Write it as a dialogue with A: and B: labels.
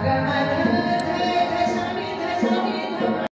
A: I got my